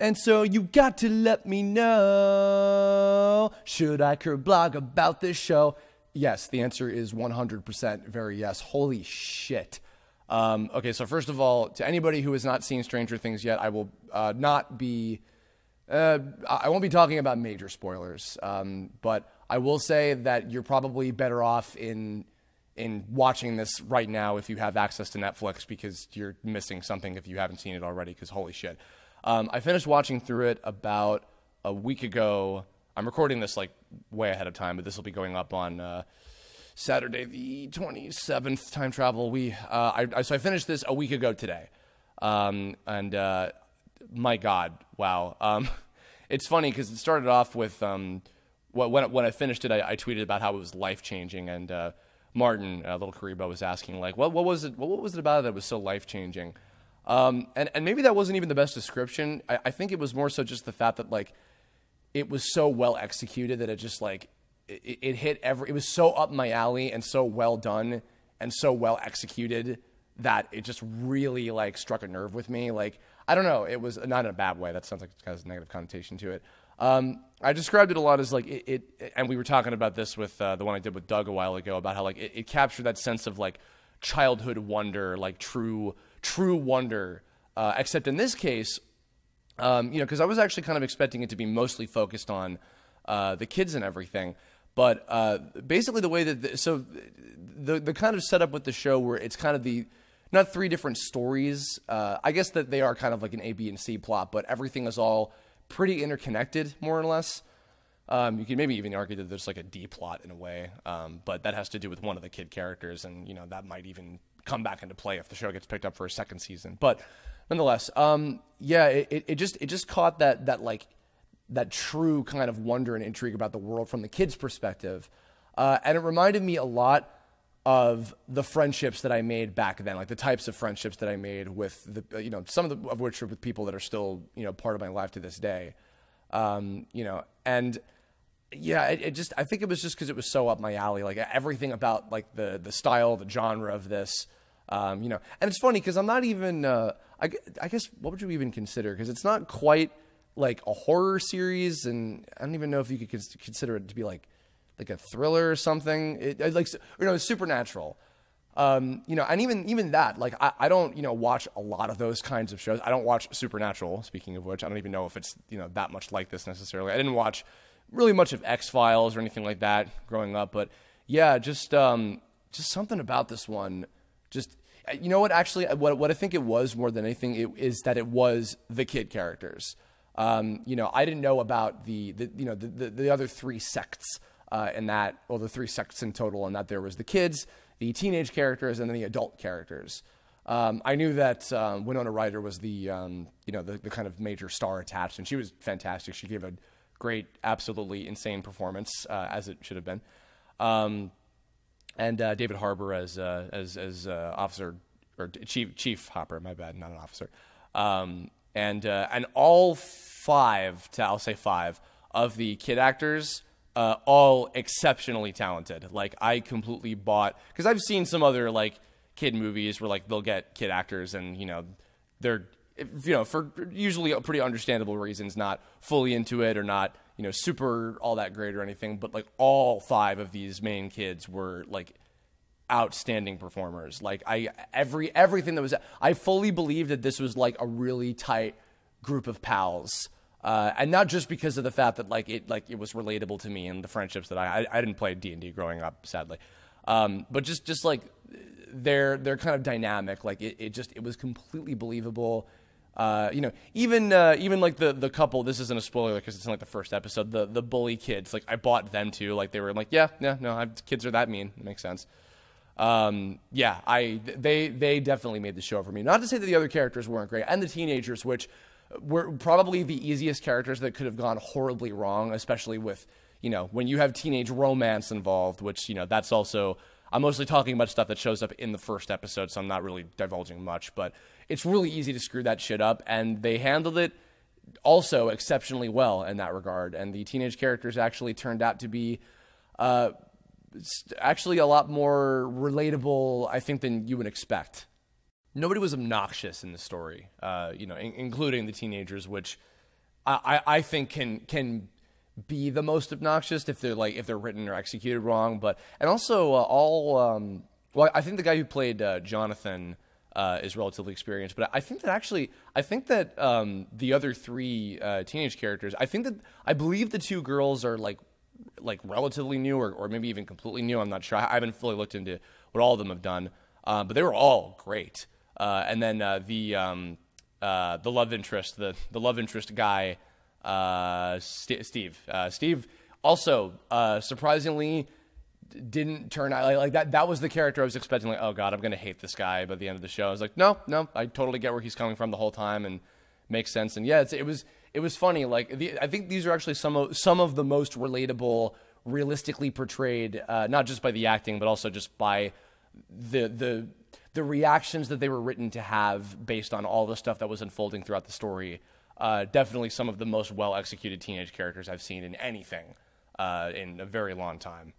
And so you got to let me know. Should I blog about this show? Yes, the answer is 100% very yes. Holy shit. Um, okay, so first of all, to anybody who has not seen Stranger Things yet, I will uh, not be. Uh, I won't be talking about major spoilers, um, but I will say that you're probably better off in in watching this right now if you have access to Netflix because you're missing something if you haven't seen it already. Because holy shit, um, I finished watching through it about a week ago. I'm recording this like way ahead of time, but this will be going up on uh, Saturday the 27th. Time travel. We uh, I, so I finished this a week ago today, um, and uh, my God, wow. Um, it's funny because it started off with um, when when I finished it, I, I, tweeted about how it was life changing, and uh, Martin, uh, little Kariba, was asking like, what what was it? What, what was it about it that was so life changing? Um, and and maybe that wasn't even the best description. I, I think it was more so just the fact that like it was so well executed that it just like it, it hit every. It was so up my alley and so well done and so well executed that it just really like struck a nerve with me. Like I don't know, it was not in a bad way. That sounds like it has a negative connotation to it. Um, I described it a lot as like it, it, and we were talking about this with uh, the one I did with Doug a while ago about how like it, it captured that sense of like childhood wonder, like true true wonder. Uh, except in this case, um, you know, because I was actually kind of expecting it to be mostly focused on uh, the kids and everything. But uh, basically, the way that the, so the the kind of setup with the show where it's kind of the not three different stories. Uh, I guess that they are kind of like an A, B, and C plot, but everything is all pretty interconnected, more or less. Um, you could maybe even argue that there's like a D plot in a way, um, but that has to do with one of the kid characters, and you know that might even come back into play if the show gets picked up for a second season. But nonetheless, um, yeah, it, it just it just caught that that like that true kind of wonder and intrigue about the world from the kids' perspective, uh, and it reminded me a lot of the friendships that I made back then, like the types of friendships that I made with the, you know, some of, the, of which are with people that are still, you know, part of my life to this day. Um, you know, and yeah, it, it, just, I think it was just because it was so up my alley, like everything about like the, the style, the genre of this, um, you know, and it's funny because I'm not even, uh, I, I guess, what would you even consider? Because it's not quite like a horror series, and I don't even know if you could consider it to be like, like a thriller or something. It, it like you know, supernatural. Um, you know, and even even that, like I, I don't, you know, watch a lot of those kinds of shows. I don't watch Supernatural. Speaking of which, I don't even know if it's you know that much like this necessarily. I didn't watch really much of X Files or anything like that growing up, but yeah, just um, just something about this one. Just you know what? Actually, what what I think it was more than anything it, is that it was the kid characters. Um, you know, I didn't know about the, the you know the, the, the other three sects uh, and that, well, the three sects in total, and that there was the kids, the teenage characters, and then the adult characters. Um, I knew that um, Winona Ryder was the, um, you know, the, the kind of major star attached, and she was fantastic. She gave a great, absolutely insane performance, uh, as it should have been. Um, and uh, David Harbour as uh, as as uh, officer or chief chief Hopper, my bad, not an officer. Um, and uh, and all five, to, I'll say five of the kid actors uh, all exceptionally talented. Like I completely bought because I've seen some other like kid movies where like they'll get kid actors and you know they're you know for usually pretty understandable reasons not fully into it or not you know super all that great or anything but like all five of these main kids were like outstanding performers like i every everything that was i fully believed that this was like a really tight group of pals uh, and not just because of the fact that like it like it was relatable to me and the friendships that I I, I didn't play D and D growing up sadly, um, but just just like they're they're kind of dynamic like it, it just it was completely believable. Uh, you know, even uh, even like the the couple. This isn't a spoiler because it's in like the first episode. The the bully kids, like I bought them too. Like they were like, yeah, yeah, no, I've, kids are that mean. It makes sense. Um, yeah, I they they definitely made the show for me. Not to say that the other characters weren't great, and the teenagers, which were probably the easiest characters that could have gone horribly wrong, especially with, you know, when you have teenage romance involved, which, you know, that's also. I'm mostly talking about stuff that shows up in the first episode, so I'm not really divulging much, but it's really easy to screw that shit up, and they handled it also exceptionally well in that regard. And the teenage characters actually turned out to be uh, actually a lot more relatable, I think, than you would expect nobody was obnoxious in the story, uh, you know, in- including the teenagers, which I, I think can can be the most obnoxious if they're like if they're written or executed wrong. But and also uh, all um, well, I think the guy who played uh, Jonathan uh, is relatively experienced, but I think that actually I think that um, the other three uh, teenage characters, I think that I believe the two girls are like like relatively new or, or maybe even completely new. I'm not sure. I haven't fully looked into what all of them have done, uh, but they were all great. Uh, and then the um, the love interest, the the love interest guy uh, St- Steve. Uh, Steve also uh, surprisingly didn't turn out like, like, that. That was the character I was expecting. Like, oh god, I'm gonna hate this guy by the end of the show. I was like, no, no, I totally get where he's coming from the whole time and makes sense. And yeah, it was it was funny. Like, the, I think these are actually some of some of the most relatable, realistically portrayed, uh, not just by the acting, but also just by the the the reactions that they were written to have based on all the stuff that was unfolding throughout the story uh, definitely some of the most well executed teenage characters I've seen in anything uh, in a very long time.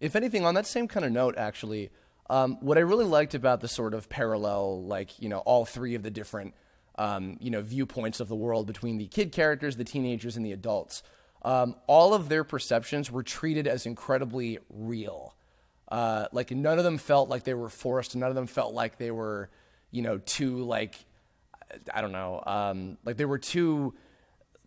If anything, on that same kind of note, actually, um, what I really liked about the sort of parallel, like, you know, all three of the different, um, you know, viewpoints of the world between the kid characters, the teenagers, and the adults, um, all of their perceptions were treated as incredibly real. Uh, like, none of them felt like they were forced, none of them felt like they were, you know, too, like, I don't know, um, like they were too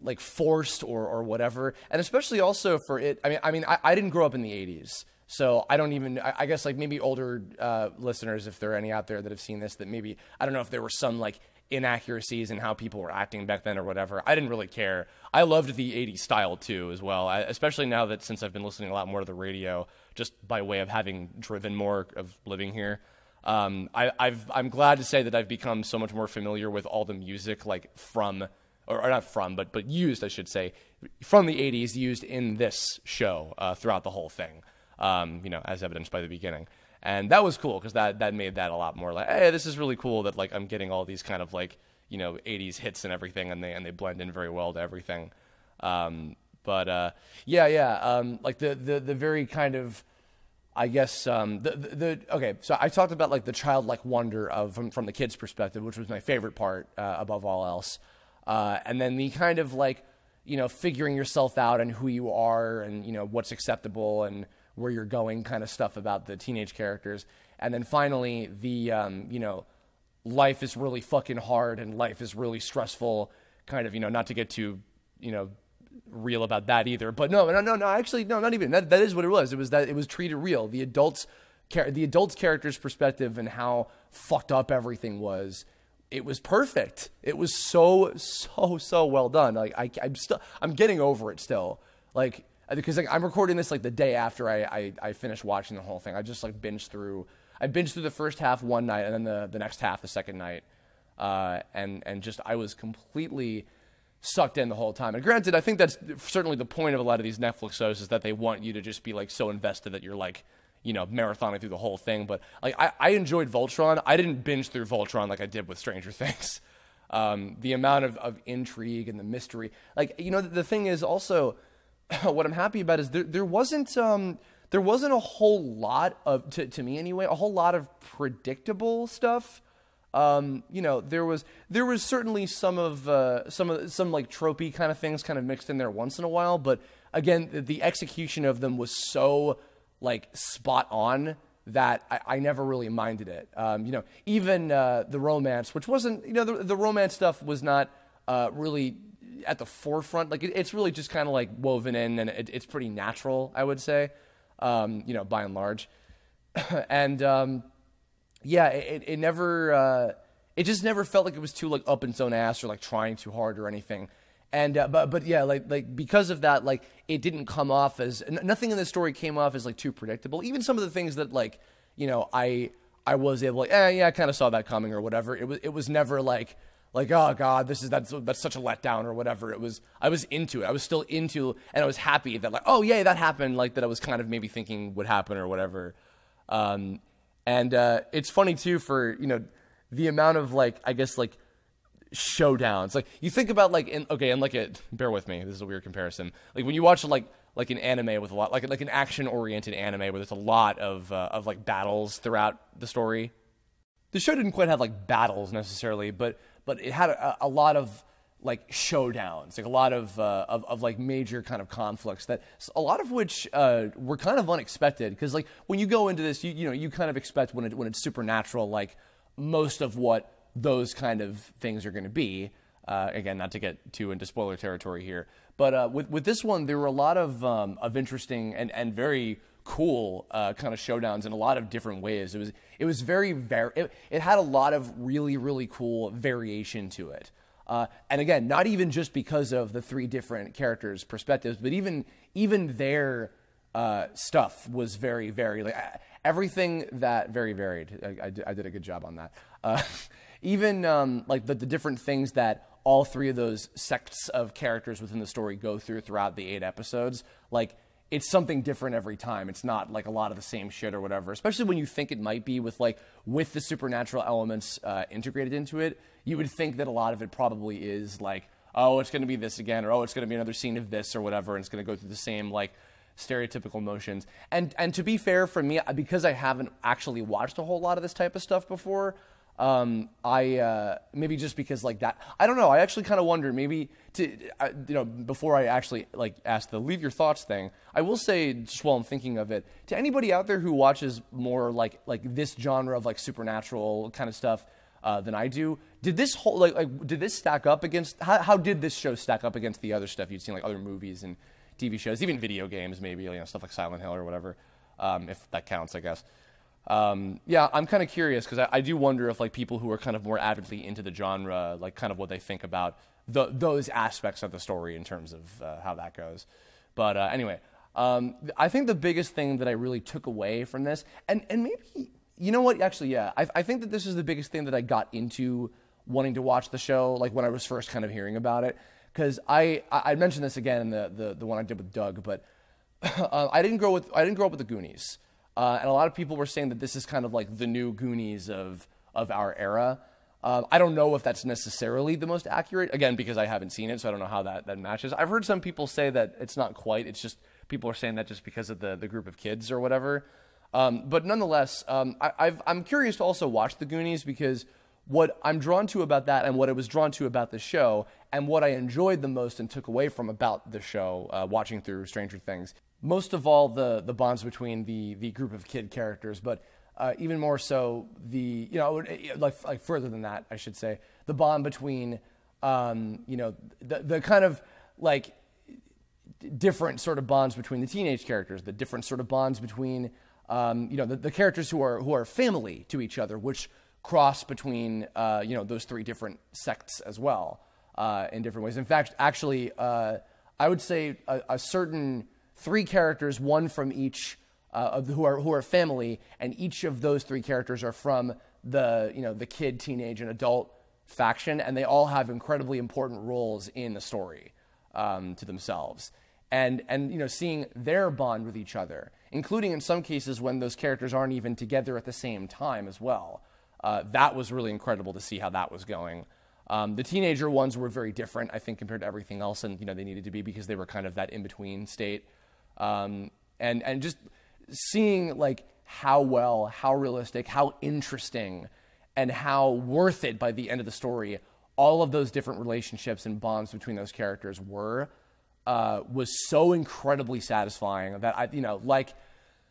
like forced or or whatever, and especially also for it. I mean, I mean, I, I didn't grow up in the '80s, so I don't even. I, I guess like maybe older uh, listeners, if there are any out there that have seen this, that maybe I don't know if there were some like inaccuracies in how people were acting back then or whatever. I didn't really care. I loved the 80s style too as well, I, especially now that since I've been listening a lot more to the radio just by way of having driven more of living here um, I, am glad to say that I've become so much more familiar with all the music, like from, or, or, not from, but but used, I should say, from the '80s, used in this show uh, throughout the whole thing. Um, you know, as evidenced by the beginning, and that was cool because that that made that a lot more like, hey, this is really cool that like I'm getting all these kind of like you know '80s hits and everything, and they and they blend in very well to everything. Um, but uh, yeah, yeah, um, like the the the very kind of I guess um, the, the, the okay. So I talked about like the childlike wonder of from, from the kid's perspective, which was my favorite part uh, above all else, uh, and then the kind of like you know figuring yourself out and who you are and you know what's acceptable and where you're going kind of stuff about the teenage characters, and then finally the um, you know life is really fucking hard and life is really stressful. Kind of you know not to get too you know real about that either. But no, no, no, no. Actually, no, not even. That that is what it was. It was that it was treated real. The adults, the adults' character's perspective and how fucked up everything was. It was perfect. It was so so so well done. Like I, I'm still, I'm getting over it still. Like because like, I'm recording this like the day after I, I I finished watching the whole thing. I just like binged through. I binged through the first half one night and then the the next half the second night. Uh, and and just I was completely sucked in the whole time. And granted, I think that's certainly the point of a lot of these Netflix shows is that they want you to just be like so invested that you're like, you know, marathoning through the whole thing. But like, I, I enjoyed Voltron. I didn't binge through Voltron like I did with Stranger Things. Um, the amount of, of intrigue and the mystery, like you know, the, the thing is also what I'm happy about is there there wasn't um, there wasn't a whole lot of to, to me anyway a whole lot of predictable stuff um, you know, there was there was certainly some of uh, some of some like tropey kind of things kind of mixed in there once in a while, but again, the, the execution of them was so like spot on that I, I never really minded it. Um, you know, even uh, the romance, which wasn't you know the, the romance stuff was not uh, really at the forefront. Like it, it's really just kind of like woven in, and it, it's pretty natural, I would say. Um, you know, by and large, and um, yeah, it, it never, uh, it just never felt like it was too like up in its own ass or like trying too hard or anything. And uh, but but yeah, like like because of that, like it didn't come off as n- nothing in the story came off as like too predictable. Even some of the things that like you know I I was able like eh, yeah I kind of saw that coming or whatever. It was it was never like like oh god this is that's that's such a letdown or whatever it was i was into it i was still into and i was happy that like oh yeah that happened like that i was kind of maybe thinking would happen or whatever um, and uh, it's funny too for you know the amount of like I guess like showdowns. Like you think about like in okay, and like a bear with me. This is a weird comparison. Like when you watch like like an anime with a lot like like an action oriented anime where there's a lot of uh, of like battles throughout the story. The show didn't quite have like battles necessarily, but but it had a, a lot of like showdowns, like a lot of, uh, of of like major kind of conflicts that a lot of which uh, were kind of unexpected because like when you go into this, you you know you kind of expect when it when it's supernatural like most of what those kind of things are going to be. Uh, again, not to get too into spoiler territory here, but uh, with with this one, there were a lot of um, of interesting and and very cool uh, kind of showdowns in a lot of different ways. It was it was very very it, it had a lot of really really cool variation to it. Uh, and again, not even just because of the three different characters' perspectives, but even even their uh, stuff was very very like everything that very varied. I, I, I did a good job on that. Uh, even um, like the, the different things that all three of those sects of characters within the story go through throughout the eight episodes, like it's something different every time. It's not like a lot of the same shit or whatever. Especially when you think it might be with like with the supernatural elements uh, integrated into it, you would think that a lot of it probably is like, oh, it's going to be this again, or oh, it's going to be another scene of this or whatever, and it's going to go through the same like stereotypical motions. And and to be fair, for me, because I haven't actually watched a whole lot of this type of stuff before, um, I uh, maybe just because like that. I don't know. I actually kind of wonder maybe to uh, you know before I actually like ask the leave your thoughts thing. I will say just while I'm thinking of it to anybody out there who watches more like like this genre of like supernatural kind of stuff. Uh, than I do. Did this whole like, like did this stack up against how, how did this show stack up against the other stuff you'd seen like other movies and TV shows, even video games, maybe you know stuff like Silent Hill or whatever, um, if that counts, I guess. Um, yeah, I'm kind of curious because I, I, do wonder if like people who are kind of more avidly into the genre, like kind of what they think about the, those aspects of the story in terms of uh, how that goes. But uh, anyway, um, I think the biggest thing that I really took away from this, and and maybe you know what, actually, yeah, I, I think that this is the biggest thing that I got into wanting to watch the show, like when I was first kind of hearing about it, because I I mentioned this again in the, the the one I did with Doug, but uh, I didn't grow with I didn't grow up with the Goonies. Uh, and a lot of people were saying that this is kind of like the new Goonies of, of our era. Um, I don't know if that's necessarily the most accurate, again, because I haven't seen it, so I don't know how that, that matches. I've heard some people say that it's not quite. It's just people are saying that just because of the, the group of kids or whatever. Um, but nonetheless, um, I, am curious to also watch The Goonies because what I'm drawn to about that and what I was drawn to about the show and what I enjoyed the most and took away from about the show, uh, watching through Stranger Things, most of all the the bonds between the the group of kid characters, but uh, even more so the you know like like further than that, I should say the bond between um, you know the the kind of like different sort of bonds between the teenage characters, the different sort of bonds between um, you know the, the, characters who are who are family to each other, which cross between uh, you know those three different sects as well uh, in different ways. In fact, actually, uh, I would say a, a certain three characters, one from each uh, of the, who are who are family, and each of those three characters are from the you know the kid, teenage, and adult faction, and they all have incredibly important roles in the story um, to themselves. And and you know seeing their bond with each other, including in some cases when those characters aren't even together at the same time as well. Uh, that was really incredible to see how that was going. Um, the teenager ones were very different, I think, compared to everything else, and you know they needed to be because they were kind of that in between state um, and and just seeing like how well, how realistic, how interesting, and how worth it by the end of the story all of those different relationships and bonds between those characters were uh, was so incredibly satisfying that I, you know, like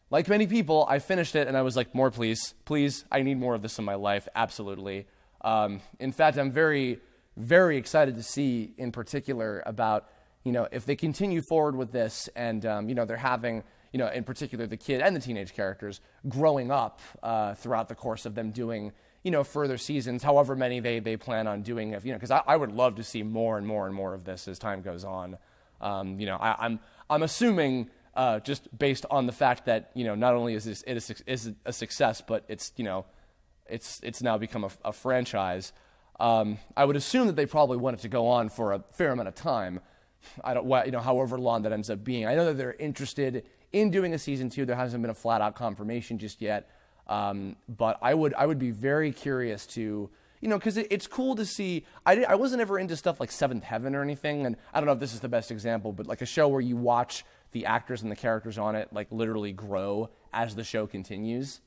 like many people, I finished it and I was like, more, please, please, I need more of this in my life, absolutely. Um, in fact, I'm very, very excited to see, in particular, about you know, if they continue forward with this and, um, you know, they're having, you know, in particular the kid and the teenage characters growing up uh, throughout the course of them doing, you know, further seasons, however many they, they plan on doing, if, you know, because I, I, would love to see more and more and more of this as time goes on. Um, you know, I, I'm, I'm assuming uh, just based on the fact that, you know, not only is this it a, is a success, but it's, you know, it's, it's now become a, a franchise. Um, I would assume that they probably want it to go on for a fair amount of time. I don't, you know, however long that ends up being. I know that they're interested in doing a season two. There hasn't been a flat out confirmation just yet, um, but I would, I would be very curious to, you know, because it, it's cool to see. I, I wasn't ever into stuff like Seventh Heaven or anything, and I don't know if this is the best example, but like a show where you watch the actors and the characters on it like literally grow as the show continues,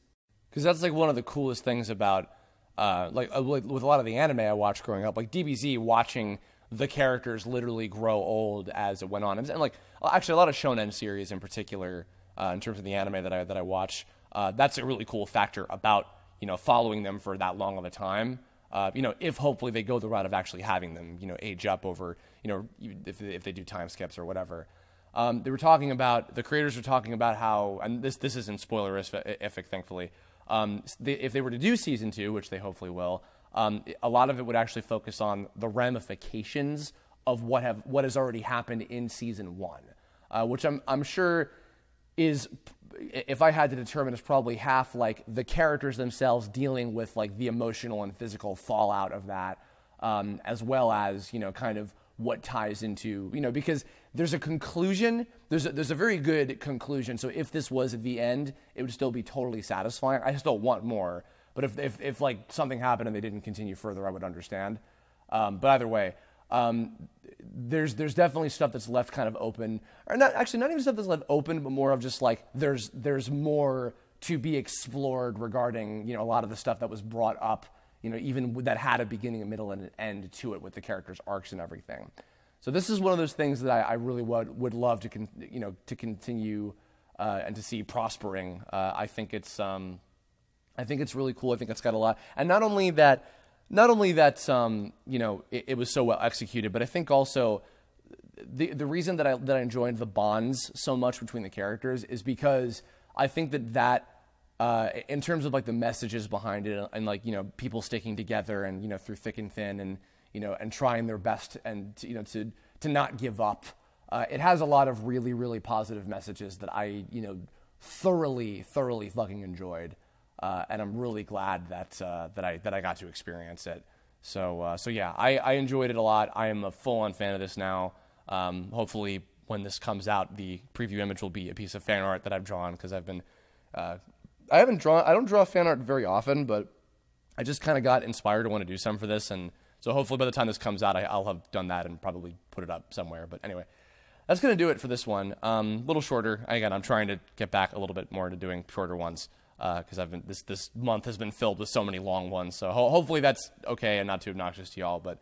because that's like one of the coolest things about. Uh, like, uh, with a lot of the anime I watched growing up, like DBZ, watching the characters literally grow old as it went on. And, like actually, a lot of shonen series in particular, uh, in terms of the anime that I that I watch, uh, that's a really cool factor about you know following them for that long of a time. Uh, you know, if hopefully they go the route of actually having them, you know, age up over, you know, if they, if they do time skips or whatever. Um, they were talking about the creators were talking about how, and this this isn't spoilerific, thankfully. Um, they, if they were to do season two, which they hopefully will, um, a lot of it would actually focus on the ramifications of what have what has already happened in season one, uh, which I'm I'm sure is if I had to determine is probably half like the characters themselves dealing with like the emotional and physical fallout of that, um, as well as you know kind of what ties into you know because there's a conclusion there's a, there's a very good conclusion. So if this was the end it would still be totally satisfying. I still want more but if, if, if like something happened and they didn't continue further, I would understand. Um, but either way, um, there's there's definitely stuff that's left kind of open, or not actually not even stuff that's left open, but more of just like there's there's more to be explored regarding you know a lot of the stuff that was brought up, you know even that had a beginning, a middle, and an end to it with the characters' arcs and everything. So this is one of those things that I, I really would would love to con- you know to continue uh, and to see prospering. Uh, I think it's um, I think it's really cool. I think it's got a lot, and not only that, not only that, um, you know, it, it, was so well executed, but I think also the the reason that I that I enjoyed the bonds so much between the characters is because I think that that. Uh, in terms of like the messages behind it and, and like you know people sticking together and you know through thick and thin and you know and trying their best and you know to to not give up uh, it has a lot of really really positive messages that I you know thoroughly thoroughly fucking enjoyed uh, and I'm really glad that uh, that I that I got to experience it. So uh, so yeah, I, I enjoyed it a lot. I am a full on fan of this now. Um, hopefully, when this comes out, the preview image will be a piece of fan art that I've drawn because I've been uh, I haven't drawn I don't draw fan art very often, but I just kind of got inspired to want to do some for this, and so hopefully by the time this comes out, I, will have done that and probably put it up somewhere. But anyway. That's going to do it for this one. A um, little shorter. Again, I'm trying to get back a little bit more to doing shorter ones because uh, I've been this this month has been filled with so many long ones. So ho- hopefully that's okay and not too obnoxious to y'all. But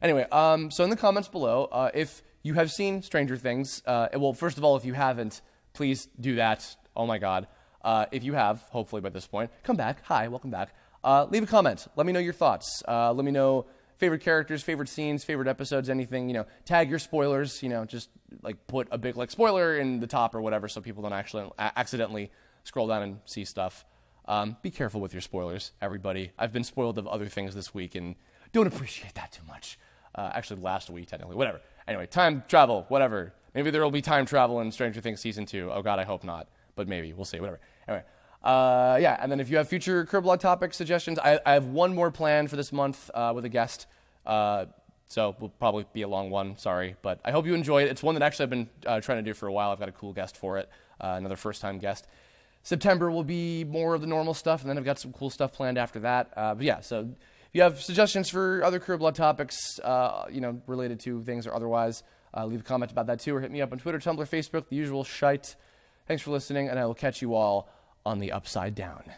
anyway, um, so in the comments below, uh, if you have seen Stranger Things, uh, well, first of all, if you haven't, please do that. Oh my God. Uh, if you have, hopefully by this point, come back. Hi, welcome back. Uh, leave a comment. Let me know your thoughts. Uh, let me know favorite characters, favorite scenes, favorite episodes, anything. You know, tag your spoilers. You know, just like put a big like spoiler in the top or whatever, so people don't actually accidentally scroll down and see stuff. Um, be careful with your spoilers, everybody. I've been spoiled of other things this week and don't appreciate that too much. Uh, actually, last week, technically. Whatever. Anyway, time travel, whatever. Maybe there will be time travel in Stranger Things season two. Oh, God, I hope not. But maybe. We'll see. Whatever. Anyway. Uh, yeah, and then if you have future Kirblog topic suggestions, I, I, have one more plan for this month uh, with a guest. Uh, so will probably be a long one. Sorry, but I hope you enjoy it. It's one that actually I've been uh, trying to do for a while. I've got a cool guest for it, uh, another first-time guest. September will be more of the normal stuff, and then I've got some cool stuff planned after that. Uh, but yeah, so if you have suggestions for other Kirblog topics, uh, you know, related to things or otherwise, uh, leave a comment about that too, or hit me up on Twitter, Tumblr, Facebook, the usual shite. Thanks for listening, and I will catch you all on the upside down.